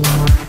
Thank.